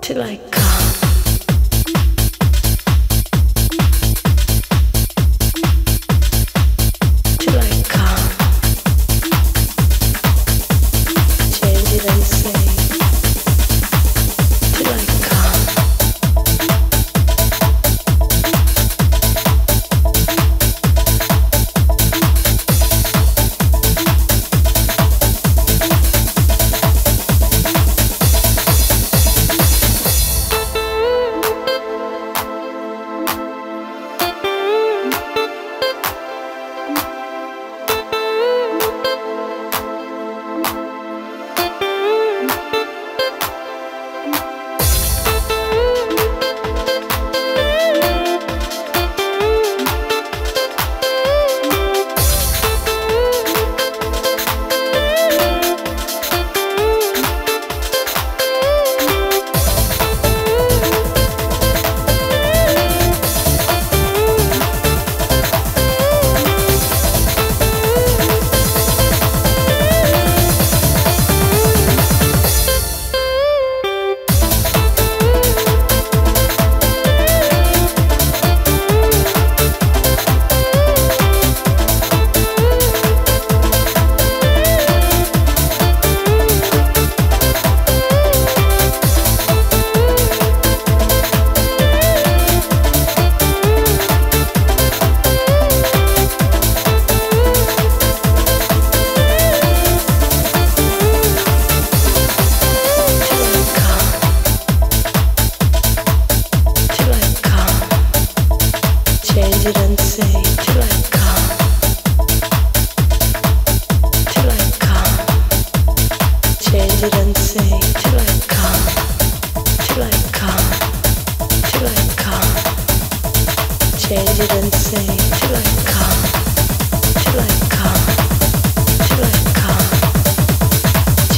till I come.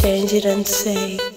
Change it and say,